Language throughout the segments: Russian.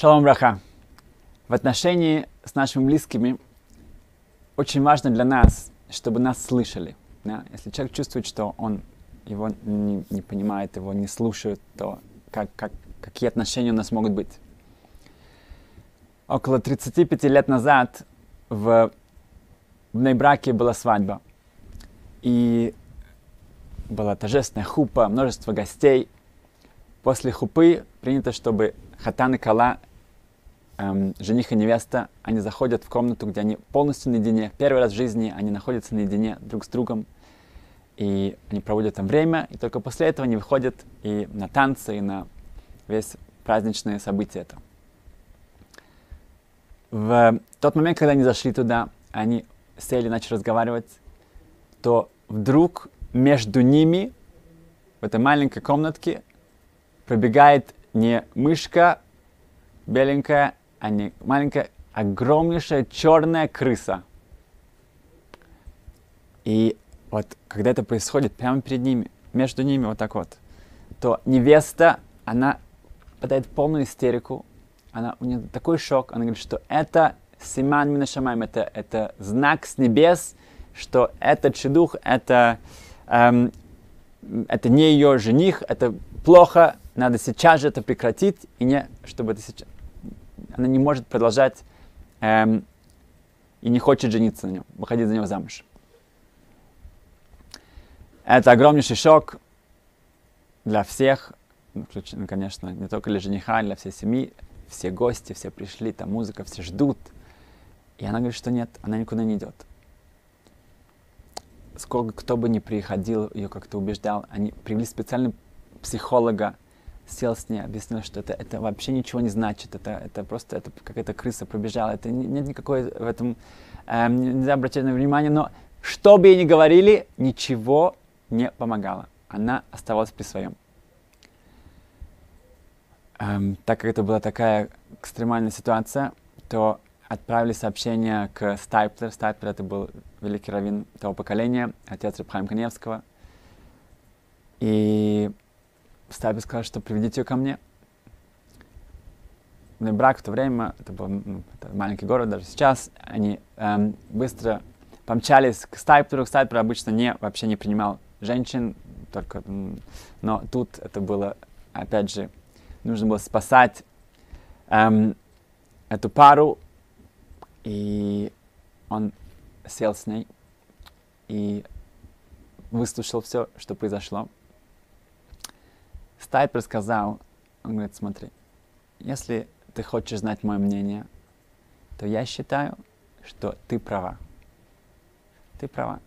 Шалом Браха. В отношении с нашими близкими очень важно для нас, чтобы нас слышали. Да? Если человек чувствует, что он его не, не понимает, его не слушают, то как, как, какие отношения у нас могут быть? Около 35 лет назад в, в Нейбраке была свадьба. И была торжественная хупа, множество гостей. После хупы принято, чтобы хатан и кала, эм, жених и невеста, они заходят в комнату, где они полностью наедине. Первый раз в жизни они находятся наедине друг с другом. И они проводят там время, и только после этого они выходят и на танцы, и на весь праздничные события это. В тот момент, когда они зашли туда, они сели, начали разговаривать, то вдруг между ними, в этой маленькой комнатке, пробегает не мышка беленькая, а не маленькая, огромнейшая черная крыса. И вот когда это происходит прямо перед ними, между ними вот так вот, то невеста, она подает полную истерику, она, у нее такой шок, она говорит, что это Симан Минашамайм, это, это знак с небес, что этот шедух, это, эм, это не ее жених, это плохо, надо сейчас же это прекратить, и не, чтобы это сейчас... Она не может продолжать эм, и не хочет жениться на нем, выходить за него замуж. Это огромнейший шок для всех, конечно, не только для жениха, для всей семьи. Все гости, все пришли, там музыка, все ждут. И она говорит, что нет, она никуда не идет. Сколько кто бы ни приходил, ее как-то убеждал, они привели специально психолога, сел с ней, объяснил, что это, это вообще ничего не значит, это, это просто это какая-то крыса пробежала, это нет никакой в этом, эм, нельзя обращать на внимание, но что бы ей ни говорили, ничего не помогало. Она оставалась при своем. Эм, так как это была такая экстремальная ситуация, то отправили сообщение к Стайплер. Стайплер это был великий раввин того поколения, отец Рабхайм Каневского. И Стайплер сказал, что приведите ее ко мне. На брак в то время, это был ну, это маленький город даже сейчас, они эм, быстро помчались к Стайплеру. Стайплер обычно не, вообще не принимал женщин, только, но тут это было, опять же, нужно было спасать эм, эту пару, и он сел с ней и выслушал все, что произошло. Стайпер сказал, он говорит, смотри, если ты хочешь знать мое мнение, то я считаю, что ты права. Ты права.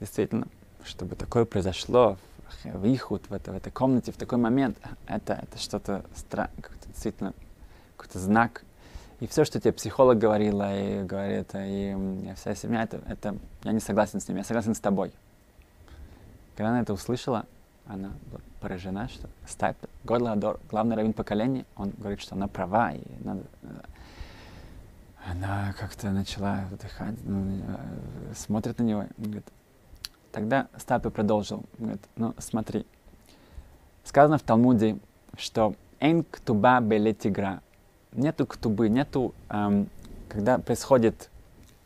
Действительно, чтобы такое произошло в Ихуд, в, это, в этой комнате, в такой момент, это, это что-то странное, действительно какой-то знак. И все, что тебе психолог говорила, и говорит, и, и вся семья, это, это я не согласен с ним, я согласен с тобой. Когда она это услышала, она поражена, что Стайп, Годладор, главный раввин поколения, он говорит, что она права, и надо, она как-то начала вдыхать, ну, э, смотрит на него, говорит, Тогда Стапи продолжил. Говорит, ну смотри, сказано в Талмуде, что «эн ктуба беле тигра». Нету ктубы, нету, эм, когда происходит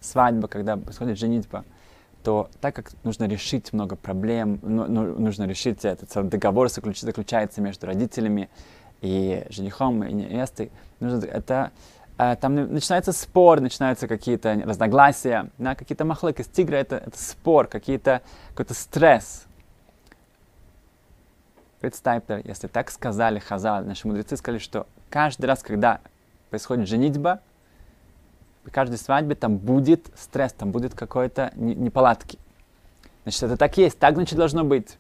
свадьба, когда происходит женитьба, то так как нужно решить много проблем, ну, ну, нужно решить этот договор заключ, заключается между родителями и женихом и невестой, нужно это Э, там начинается спор, начинаются какие-то разногласия, да, какие-то махлыки. С тигра это, это спор, какие-то, какой-то стресс. Представьте, если так сказали Хазал, наши мудрецы сказали, что каждый раз, когда происходит женитьба, каждой свадьбе там будет стресс, там будет какой-то неполадки. Значит, это так есть, так, значит, должно быть.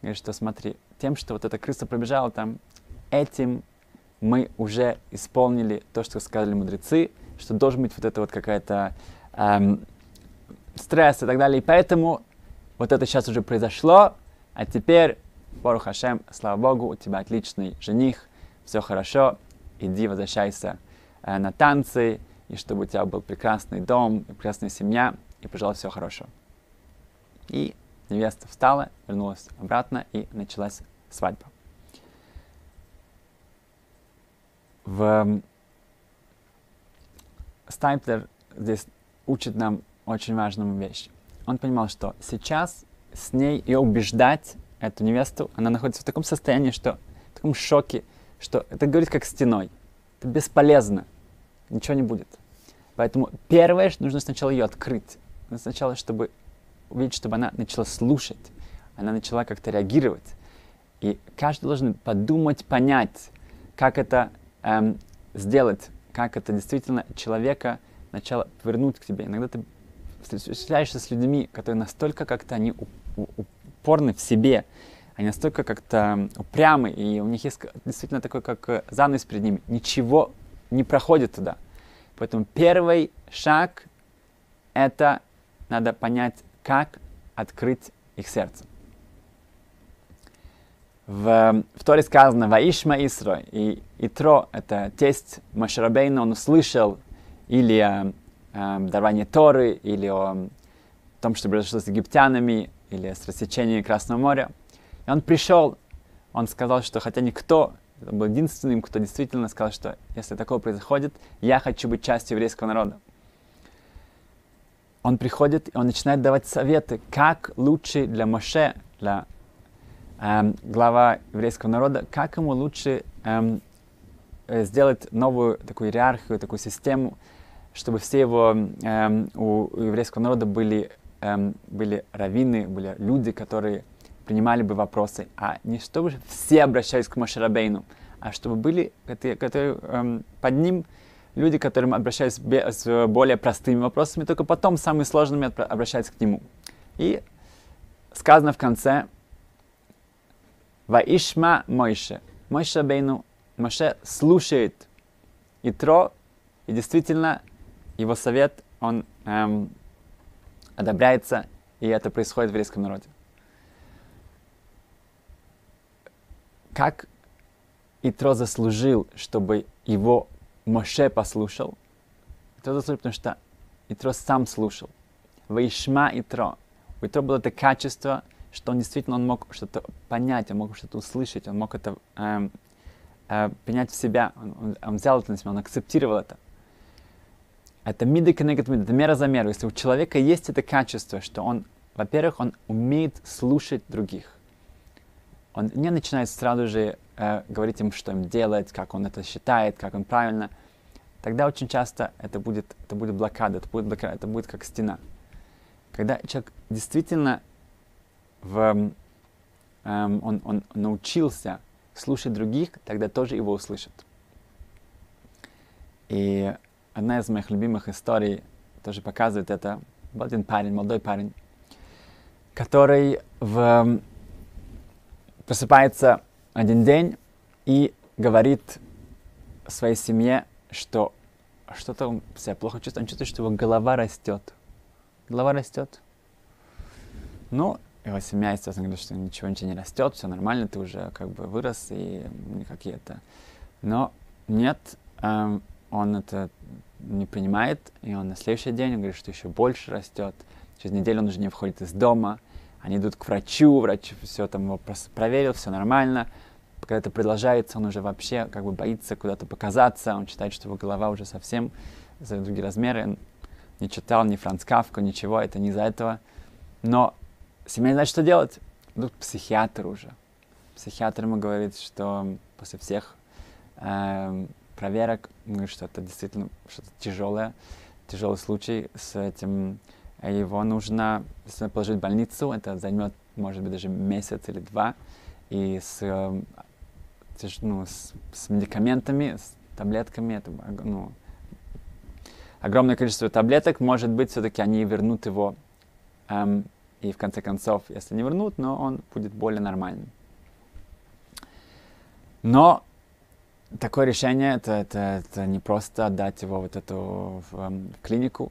Говорит, что смотри, тем, что вот эта крыса пробежала там, этим мы уже исполнили то, что сказали мудрецы, что должен быть вот это вот какая-то эм, стресс и так далее. И поэтому вот это сейчас уже произошло, а теперь, Бору Хашем, слава Богу, у тебя отличный жених, все хорошо, иди возвращайся э, на танцы, и чтобы у тебя был прекрасный дом, и прекрасная семья, и, пожалуйста, все хорошо. И невеста встала, вернулась обратно, и началась свадьба. в Стайплер здесь учит нам очень важную вещь. Он понимал, что сейчас с ней ее убеждать, эту невесту, она находится в таком состоянии, что в таком шоке, что это говорит как стеной. Это бесполезно. Ничего не будет. Поэтому первое, что нужно сначала ее открыть. Сначала, чтобы увидеть, чтобы она начала слушать. Она начала как-то реагировать. И каждый должен подумать, понять, как это эм, сделать, как это действительно человека начало повернуть к тебе. Иногда ты встречаешься с людьми, которые настолько как-то они упорны в себе, они настолько как-то упрямы, и у них есть действительно такой, как э, занавес перед ними. Ничего не проходит туда. Поэтому первый шаг — это надо понять, как открыть их сердце. В, в Торе сказано «Ваишма Исро», и Итро — это тесть Машарабейна, он услышал или о, о даровании Торы, или о том, что произошло с египтянами, или с рассечением Красного моря. И он пришел, он сказал, что хотя никто, он был единственным, кто действительно сказал, что если такое происходит, я хочу быть частью еврейского народа. Он приходит, и он начинает давать советы, как лучше для Моше, для эм, глава еврейского народа, как ему лучше эм, э, сделать новую такую иерархию, такую систему, чтобы все его эм, у еврейского народа были, эм, были раввины, были люди, которые принимали бы вопросы, а не чтобы все обращались к Машарабейну, а чтобы были которые, эм, под ним люди, которым обращались с более простыми вопросами, только потом самыми сложными обращаются к нему. И сказано в конце, Ваишма Мойше. Мойше Бейну, Моше слушает Итро, и действительно его совет, он эм, одобряется, и это происходит в еврейском народе. Как Итро заслужил, чтобы его Моше послушал? Итро заслужил, потому что Итро сам слушал. Ваишма Итро. У Итро было это качество, что он действительно он мог что-то понять, он мог что-то услышать, он мог это э, э, принять в себя. Он, он, он взял это на себя, он акцептировал это. Это миды коннект миды, это мера за меру. Если у человека есть это качество, что он, во-первых, он умеет слушать других он не начинает сразу же э, говорить им, что им делать, как он это считает, как он правильно. Тогда очень часто это будет, это будет блокада, это будет, блокада, это будет как стена. Когда человек действительно в, эм, он, он научился слушать других, тогда тоже его услышат. И одна из моих любимых историй тоже показывает это. Был один парень, молодой парень, который в просыпается один день и говорит своей семье, что что-то он себя плохо чувствует, он чувствует, что его голова растет. Голова растет. Ну, его семья, естественно, говорит, что ничего, ничего не растет, все нормально, ты уже как бы вырос и никакие это. Но нет, эм, он это не принимает, и он на следующий день он говорит, что еще больше растет. Через неделю он уже не входит из дома, они идут к врачу, врач все там проверил, все нормально. Когда это продолжается, он уже вообще как бы боится куда-то показаться, он считает, что его голова уже совсем за другие размеры. Он не читал ни Франц Кавку, ничего, это не из-за этого. Но семья не знает, что делать. Идут к психиатру уже. Психиатр ему говорит, что после всех э, проверок, говорит, что это действительно что-то тяжелое, тяжелый случай с этим его нужно положить в больницу, это займет, может быть, даже месяц или два, и с, э, ну, с, с медикаментами, с таблетками, это ну, огромное количество таблеток, может быть, все-таки они вернут его, эм, и в конце концов, если не вернут, но он будет более нормальным. Но такое решение, это, это, это не просто отдать его вот эту в, эм, в клинику,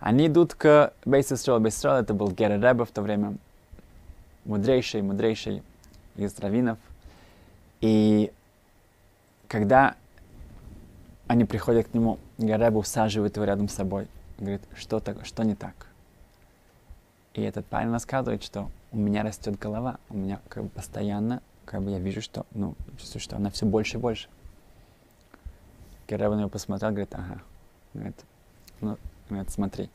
они идут к Бейсистрол. Бейсистрол это был Гера в то время, мудрейший, мудрейший из раввинов. И когда они приходят к нему, Гера усаживает его рядом с собой, говорит, что, так, что не так. И этот парень рассказывает, что у меня растет голова, у меня как бы постоянно, как бы я вижу, что, ну, чувствую, что она все больше и больше. Гереба на него посмотрел, говорит, ага, говорит, ну, вот смотри,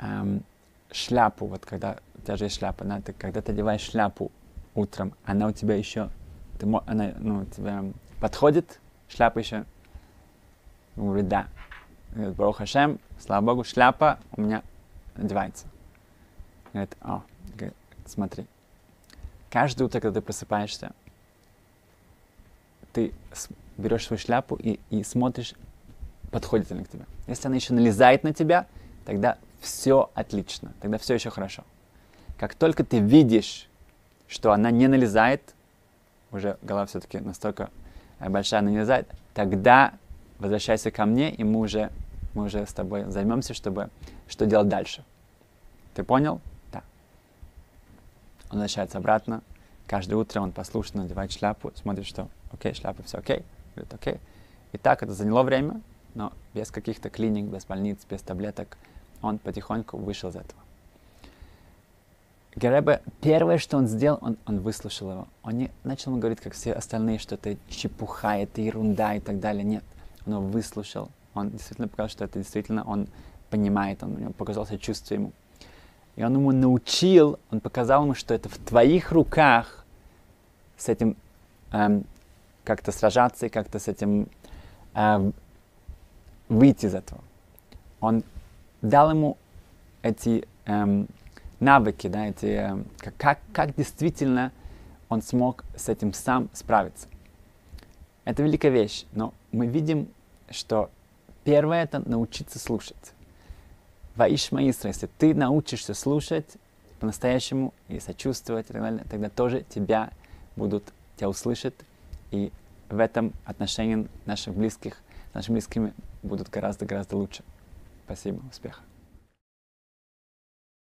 эм, шляпу, вот когда у тебя же есть шляпа, да, ты, когда ты одеваешь шляпу утром, она у тебя еще, ты, она, ну, тебя подходит, шляпа еще? Он говорит, да. Говорит, Хашем, слава Богу, шляпа у меня одевается. Говорит, о, говорит, смотри, каждое утро, когда ты просыпаешься, ты берешь свою шляпу и, и смотришь, подходит она к тебе. Если она еще налезает на тебя, тогда все отлично, тогда все еще хорошо. Как только ты видишь, что она не налезает, уже голова все-таки настолько большая, она не налезает, тогда возвращайся ко мне, и мы уже, мы уже с тобой займемся, чтобы что делать дальше. Ты понял? Да. Он возвращается обратно. Каждое утро он послушно надевает шляпу, смотрит, что окей, шляпа, все окей. Говорит, окей. И так это заняло время, но без каких-то клиник, без больниц, без таблеток он потихоньку вышел из этого. Геребе, первое, что он сделал, он, он выслушал его. Он не начал ему говорить, как все остальные, что это чепуха, это ерунда и так далее. Нет, он его выслушал. Он действительно показал, что это действительно он понимает, он, у него показал чувство ему. И он ему научил, он показал ему, что это в твоих руках с этим эм, как-то сражаться и как-то с этим эм, выйти из этого. Он дал ему эти эм, навыки, да, эти, эм, как, как действительно он смог с этим сам справиться. Это великая вещь, но мы видим, что первое это научиться слушать. Ваиш Маисра, если ты научишься слушать по-настоящему и сочувствовать тогда тоже тебя будут, тебя услышат, и в этом отношении наших близких, нашими близкими будут гораздо-гораздо лучше. Спасибо, успеха.